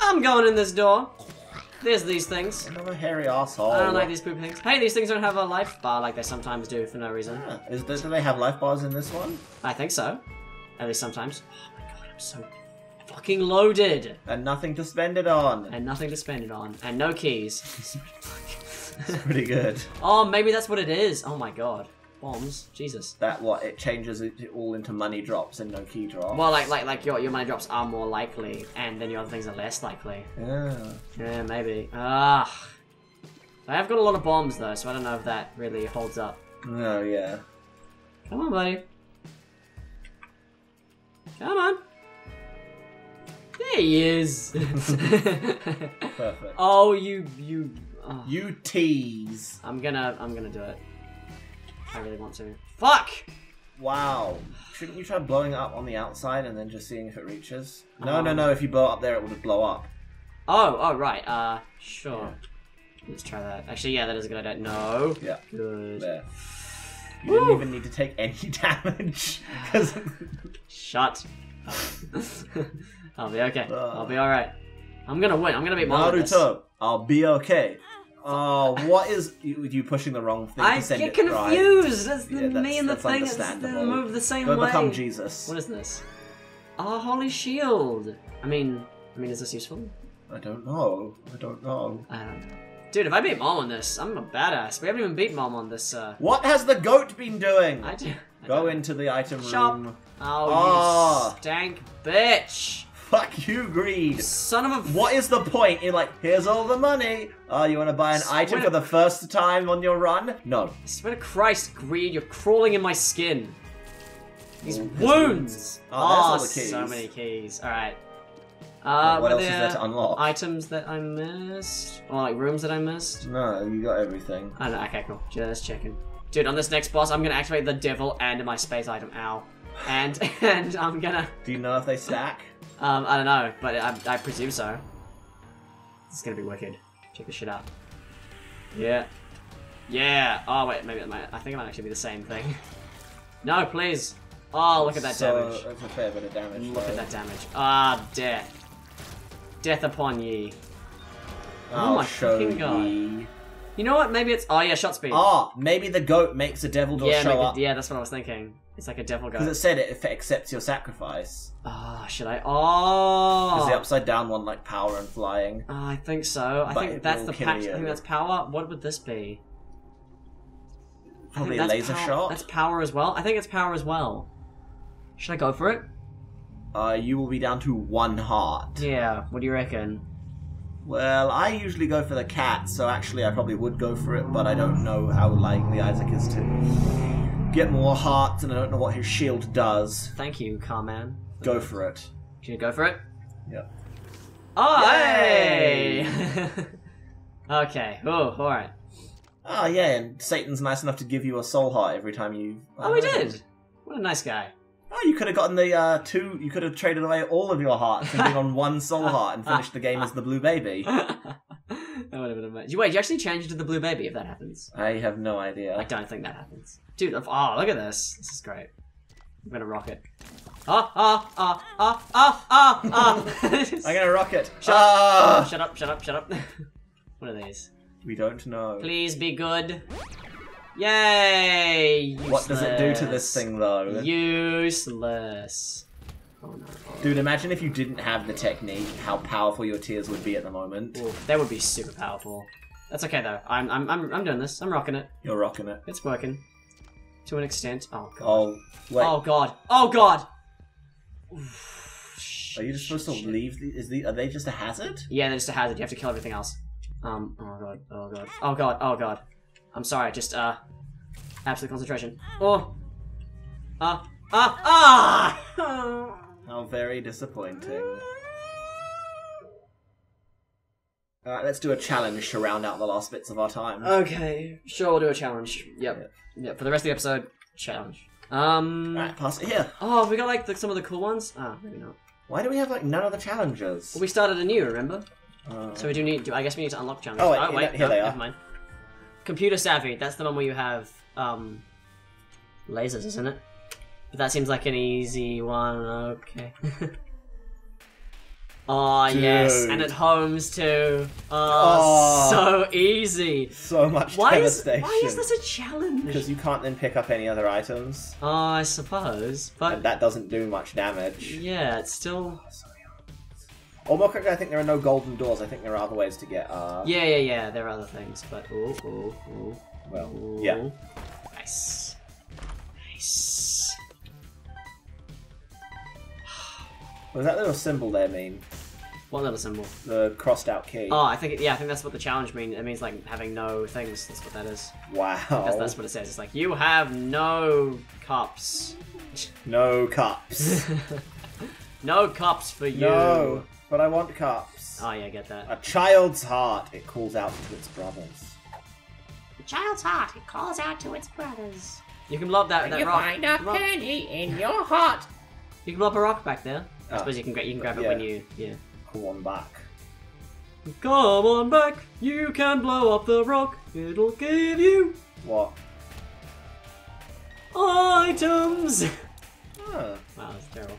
I'm going in this door. There's these things. Another hairy asshole. I don't like these poop things. Hey, these things don't have a life bar like they sometimes do for no reason. Yeah. Is there, do they have life bars in this one? I think so. At least sometimes. Oh my god, I'm so fucking loaded. And nothing to spend it on. And nothing to spend it on. And no keys. Pretty good. oh, maybe that's what it is. Oh my god. Bombs. Jesus. That what it changes it all into money drops and no key drops. Well, like, like, like your, your money drops are more likely, and then your other things are less likely. Yeah. Yeah, maybe. Ah. I have got a lot of bombs though, so I don't know if that really holds up. Oh yeah. Come on, buddy. Come on. There he is. Perfect. oh, you, you. oh. You tease. I'm gonna, I'm gonna do it. I really want to. Fuck! Wow. Shouldn't you try blowing it up on the outside and then just seeing if it reaches? No, no, Um. no. If you blow up there, it will just blow up. Oh, oh, right. Uh, sure. Let's try that. Actually, yeah, that is a good idea. No. Yeah. Good. There. You didn't even need to take any damage. 'cause- Shut. I'll be okay. Uh. I'll be alright. I'm gonna win. I'm gonna beat Mom. with this. Naruto, I'll be okay. Oh, what is you, you pushing the wrong thing I to send get it right? confused. That's the Yeah, that's- me and the thing. It's the move the same Go way. become Jesus. What is this? Oh, holy shield. I mean, I mean, is this useful? I don't know. I don't know. I don't know. Dude, if I beat Mom on this, I'm a badass. We haven't even beat Mom on this. Uh, What has the goat been doing? I do. I Go don't- into the item Shop. room. Oh, Ah. you stank bitch! Fuck you, greed. Son of a. What is the point in like, here's all the money? Oh, you want to buy an Swear item for the first time on your run? No. I swear to Christ, greed, you're crawling in my skin. These wounds. Oh, there's all the keys. so many keys. All right. Uh, what else is there to unlock? Items that I missed, or like rooms that I missed. No, you got everything. I don't know. Okay, cool. Just checking. Dude, on this next boss, I'm gonna activate the devil and my space item. Ow. And and I'm gonna. Do you know if they stack? Um, I don't know, but I, I presume so. This is gonna be wicked. Check this shit out. Yeah. Yeah. Oh wait, maybe it might. I think it might actually be the same thing. No, please. Oh, look at that so, damage. That's a fair bit of damage. Look though. at that damage. Ah, death. Death upon ye. Oh I'll my show fucking God. ye. You know what? Maybe it's. Oh yeah, shot speed. Ah, maybe the goat makes a devil door yeah, show maybe, up. yeah, that's what I was thinking. It's like a devil guy. Because it said it if it accepts your sacrifice. Oh, should I? Oh. Is the upside down one like power and flying? Oh, I think so. I But think that's the patch. I think that's power. What would this be? Probably a laser shot. That's power as well. I think it's power as well. Should I go for it? Uh, you will be down to one heart. Yeah. What do you reckon? Well, I usually go for the cat, so actually I probably would go for it, but I don't know how likely Isaac is to get more hearts, and I don't know what his shield does. Thank you, Carman. Go for it. Should you go for it? Yep. Oh, Yay! hey! okay. Oh, all right. Oh yeah, and Satan's nice enough to give you a soul heart every time you. Oh, he did. What a nice guy. Oh, you could have gotten the uh, two. You could have traded away all of your hearts and been on one soul heart and finished the game as the blue baby. that would have been amazing. Wait, you actually change it to the blue baby if that happens? I have no idea. I don't think that happens. Dude, oh, look at this. This is great. I'm gonna rock it. Ah, ah, ah, ah, ah, ah, ah. I'm gonna rock it. Shut Ah! Shut up, shut up, shut up. what are these? We don't know. Please be good. Yay! What does it do to this thing though? Useless. Dude, imagine if you didn't have the technique, how powerful your tears would be at the moment. Ooh, that would be super powerful. That's okay though. I'm I'm I'm, I'm doing this. I'm rocking it. You're rocking it. It's working. To an extent. Oh god. Oh, wait. Oh god. Oh god. Are you just supposed to Shit. leave? The, is the are they just a hazard? Yeah, they're just a hazard. You have to kill everything else. Um. Oh god. Oh god. Oh god. Oh god. I'm sorry. Just uh. Absolute concentration. Oh. Ah. Ah. Ah. Very disappointing. Alright, let's do a challenge to round out the last bits of our time. Okay. Sure. We'll do a challenge. Yep. Yep. For the rest of the episode, challenge. Um. Alright, pass it here. Oh, we got like the, some of the cool ones. Ah, maybe not. Why do we have like none of the challenges? Well, we started anew. Remember? Uh, So we do need. Do, I guess we need to unlock challenges. Oh, wait, wait, here no, they are. Never mind. Computer savvy. That's the one where you have um lasers, isn't it? But that seems like an easy one. Okay. oh yes, and Dude. it homes too. Oh, Oh. so easy. So much Why is devastation. why is this a challenge? Because you can't then pick up any other items, Oh, I suppose, but and that doesn't do much damage. yeah, it's still. Or more correctly, I think there are no golden doors. I think there are other ways to get. Uh, Yeah, yeah, yeah. There are other things, but ooh, ooh, ooh, Well, ooh. yeah. Nice, nice. What does that little symbol there mean? What little symbol? The crossed out key. Oh, I think it, yeah, I think that's what the challenge means. It means like having no things. That's what that is. wow. That's, that's what it says. It's like you have no cups. No cups. no cups for you. no, but I want cups. Oh yeah, I get that. A child's heart. It calls out to its brothers. The child's heart, it calls out to its brothers. You can blow up that, that you rock. find a rock- penny in your heart. You can blow up a rock back there. I Oh. suppose you can grab you can grab it Yeah. when you yeah. Come on back. Come on back, you can blow up the rock. It'll give you What? items. Oh, wow, that's terrible.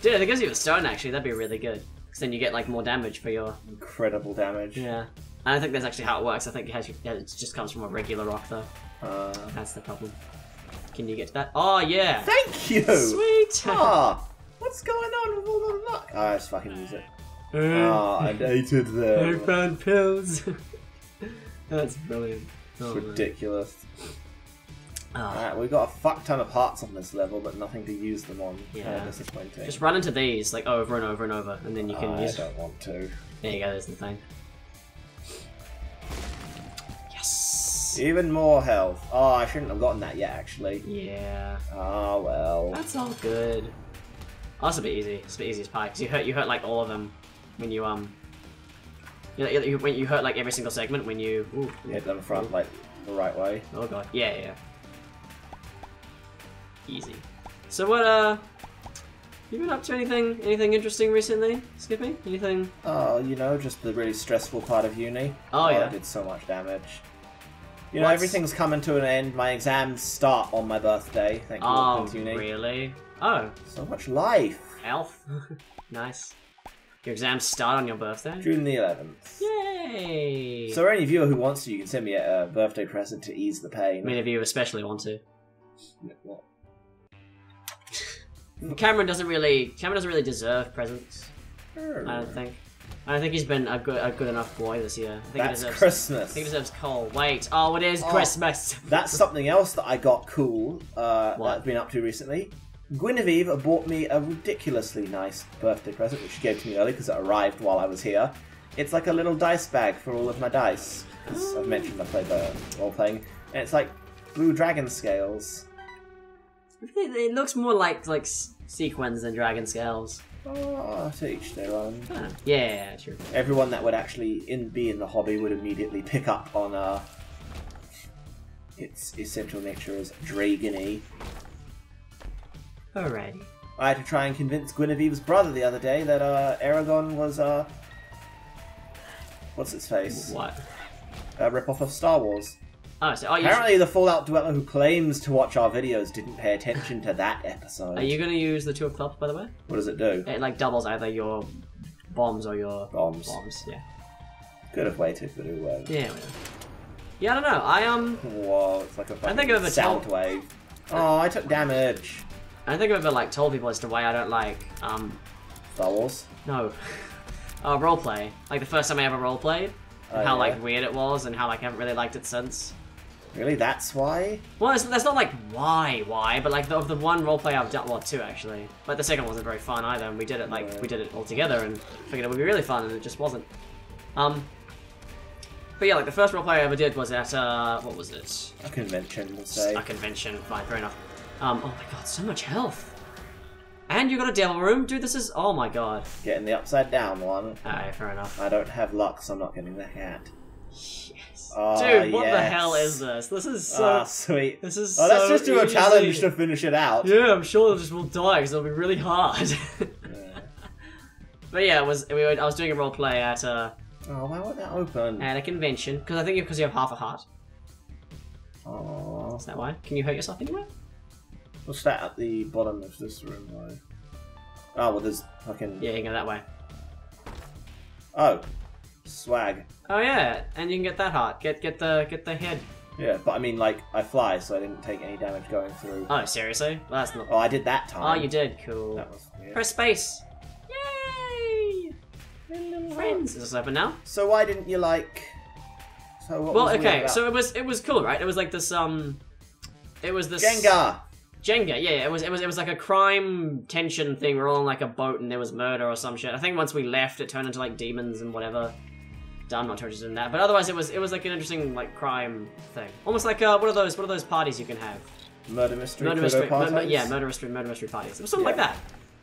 Dude, if it gives you a stone actually, that'd be really good. Because then you get like more damage for your incredible damage. yeah. I don't think that's actually how it works. I think it, has, it just comes from a regular rock though. Uh, That's the problem. Can you get to that? Oh yeah. thank you. Sweet. Ah, what's going on with all the luck? Oh, I just fucking use it. Uh, Ah, I hated I them. found pills. That's brilliant. Oh, man. Ridiculous. Ah. Alright, we've got a fuck ton of parts on this level, but nothing to use them on. Yeah. Kinda disappointing. Just run into these like over and over and over, and then you can I use. don't want to. There you go. There's the thing. Yes. Even more health. Oh, I shouldn't have gotten that yet, actually. Yeah. Ah, well. That's all good. Oh, that's a bit easy. It's a bit easy as pie because you hurt you hurt like all of them when you um. You, you, you, when you hurt like every single segment when you. Ooh, Hit them front, like, the right way. Oh god. Yeah, yeah. Easy. So what uh you been up to anything anything interesting recently, Skippy? Anything Oh, you know, just the really stressful part of uni. Oh, yeah. I did so much damage. You know, What's- everything's coming to an end. My exams start on my birthday. Thank you, Oh Uni. really? Oh, So much life. Elf. nice. Your exams start on your birthday? June the 11th. Yay! So, any viewer who wants to, you can send me a, a birthday present to ease the pain. Many of you especially want to. What? Cameron doesn't really Cameron doesn't really deserve presents, I Hmm. don't think. I don't think he's been a good a good enough boy this year. I think That's he deserves I Christmas. think he deserves coal. Wait, oh it is Oh. Christmas. That's something else that I got cool. Uh, What? that I've been up to recently. Guinevere bought me a ridiculously nice birthday present, which she gave to me early because it arrived while I was here. It's like a little dice bag for all of my dice. 'cause I've mentioned I play the role playing, and it's like blue dragon scales. It, it looks more like like sequins than dragon scales. Oh, to each their own. Huh. Yeah, sure. Everyone that would actually in be in the hobby would immediately pick up on uh, its essential nature as dragony. Alrighty. I had to try and convince Guinevere's brother the other day that uh, Eragon was uh, what's its face? What? A ripoff of Star Wars. Oh, so oh, Apparently, the Fallout dweller who claims to watch our videos didn't pay attention to that episode. are you gonna use the two of clubs by the way? What does it do? It like doubles either your bombs or your Bombs. bombs. Yeah. Could have waited, but who uh, Yeah. Whatever. Yeah, I don't know. I um, Whoa, it's like a fucking think as sound wave. Oh, I took damage. I don't think I've ever like told people as to why I don't like um, Star Wars. no, uh, roleplay. Like the first time I ever roleplayed, Oh, and how yeah? like weird it was, and how like I haven't really liked it since. Really, that's why? Well, that's not like why, why, but like the, of the one roleplay I've done, well, two actually. But the second wasn't very fun either, and we did it like Right. we did it all together and figured it would be really fun, and it just wasn't. Um, but yeah, like the first roleplay I ever did was at uh, what was it? A convention, we'll say. A convention. Fine, fair enough. Um, oh my god, so much health. And you got a devil room, dude. This is oh my god. Getting the upside down one. Alright, fair enough. I don't have luck, so I'm not getting the hat. Yes. Oh, dude, what the hell is this? This is so. Ah, sweet. this is Oh, let's just do a challenge to finish it out. Yeah, I'm sure they'll just will die because it'll be really hard. Yeah. but yeah, it was we were, I was doing a role play at a Oh, why won't that open? at a convention because I think because you have half a heart. Oh. Is that why? Can you hurt yourself anywhere? What's that at the bottom of this room? Though? Oh well, there's fucking. Yeah, you can go that way. Oh, swag. Oh yeah, and you can get that heart. Get get the get the head. Yeah, but I mean, like, I fly, so I didn't take any damage going through. Oh seriously? Well, that's not. Oh, I did that time. Oh, you did. Cool. That was weird. Press space. Yay! Friends. Is this open now? So why didn't you like? So what Well, okay. So it was it was cool, right? It was like this um, it was this Jenga. Jenga, yeah, yeah, it was it was it was like a crime tension thing. We are all on like a boat and there was murder or some shit. I think once we left, it turned into like demons and whatever. I'm not interested in that, but otherwise it was it was like an interesting like crime thing, almost like uh, what are those what are those parties you can have? Murder mystery. Murder mystery, mur- yeah, murder mystery, murder mystery parties. It was something like that,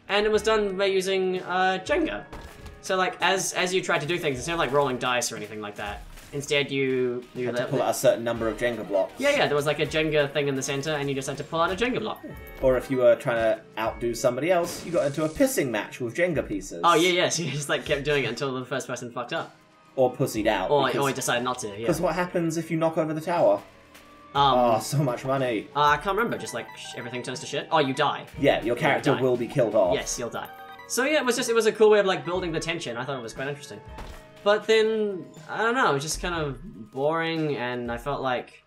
and it was done by using uh, Jenga. So like as as you tried to do things, instead of like rolling dice or anything like that, instead you you had to pull out a certain number of Jenga blocks. yeah yeah there was like a Jenga thing in the center, and you just had to pull out a Jenga block. Or if you were trying to outdo somebody else, you got into a pissing match with Jenga pieces. Oh yeah yeah, so you just like kept doing it until the first person fucked up. Or pussied out. Or, because, or decided not to, yeah. because what happens if you knock over the tower? Um, Oh, so much money. uh, I can't remember, just like everything turns to shit. Oh, you die. Yeah, your character die. will be killed off. Yes, you'll die. So yeah, it was just, it was a cool way of like building the tension. I thought it was quite interesting. But then, I don't know, it was just kind of boring and I felt like,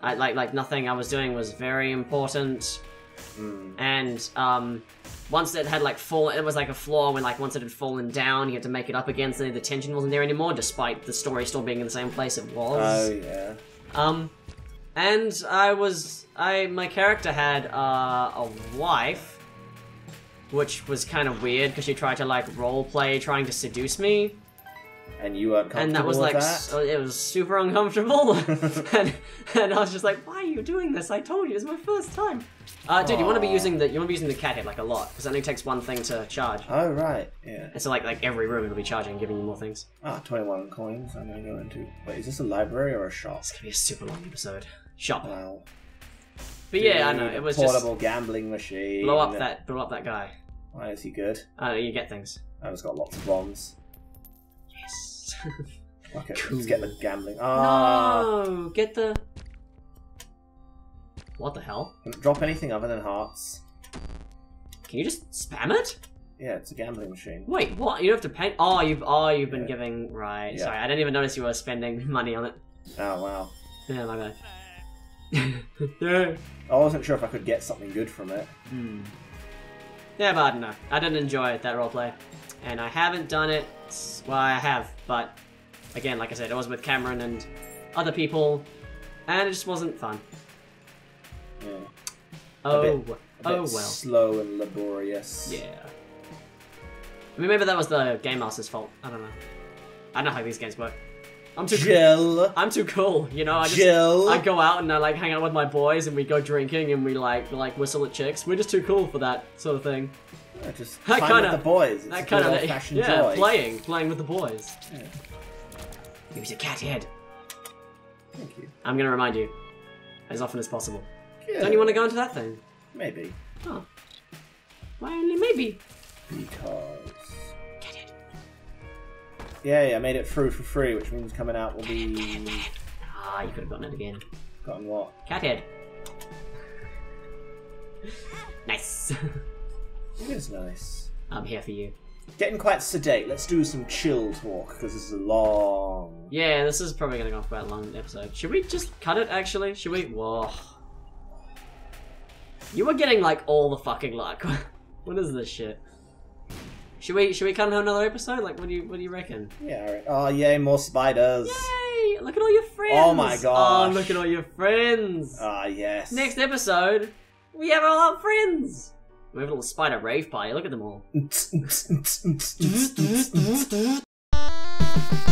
I, like, like nothing I was doing was very important. Mm. And, um, once it had like fallen, it was like a flaw when like once it had fallen down, you had to make it up again, so the tension wasn't there anymore, despite the story still being in the same place it was. Oh, yeah. Um, and I was I my character had uh, a wife, which was kind of weird because she tried to like role play trying to seduce me, And you weren't comfortable and that was like that? so, it was super uncomfortable, and and I was just like, why are you doing this? I told you it's my first time. Uh, dude, you want to be using the you want to be using the cat head like a lot because it only takes one thing to charge. Oh, right. Yeah. And so like like every room it'll be charging, giving you more things. Ah, 21 coins. I'm going to go into. Wait, is this a library or a shop? It's gonna be a super long episode. Shop. Wow. But yeah, I know it was just portable gambling machine. blow up that blow up that guy. Why is he good? Uh, you get things. Oh, he's got lots of bombs. Yes. Okay, Cool. let's get the gambling. Ah, no, get the. What the hell? Can it drop anything other than hearts. Can you just spam it? Yeah, it's a gambling machine. Wait, what? You don't have to pay. Oh, you've oh you've been Yeah. giving right. Yeah. Sorry, I didn't even notice you were spending money on it. Oh wow. Yeah, my bad. yeah. I wasn't sure if I could get something good from it. Hmm. Yeah, but I don't know. I didn't enjoy that roleplay, and I haven't done it. Well, I have, but again, like I said, it was with Cameron and other people, and it just wasn't fun. Yeah. Oh, bit- A oh bit well. Slow and laborious. Yeah. I mean, maybe that was the game master's fault. I don't know. I don't know how these games work. I'm too. Jill. I'm too cool, you know. I just Jill. I go out and I like hang out with my boys and we go drinking and we like like whistle at chicks. We're just too cool for that sort of thing. Yeah, just That kinda- with the boys. It's that kind of yeah, joy. playing, playing with the boys. Yeah. Use a cat head. Thank you. I'm gonna remind you as often as possible. Good. Don't you want to go into that thing? Maybe. Oh, why only maybe? Because. Cat head. Yeah, yeah, I made it through for free, which means coming out will be. Ah, you could have gotten it again. Gotten what? Cat head. nice. It is nice. I'm here for you. Getting quite sedate. Let's do some chill talk because this is a long. Yeah, this is probably gonna go on for quite a long episode. Should we just cut it? Actually, should we? Whoa. You were getting like all the fucking luck. what is this shit? Should we? Should we cut another episode? Like, what do you? What do you reckon? Yeah. Alright. Oh yay, more spiders. Yay! Look at all your friends. Oh my god. Oh, look at all your friends. Ah yes. Next episode, we have all our friends. We have a little spider rave party. Look at them all.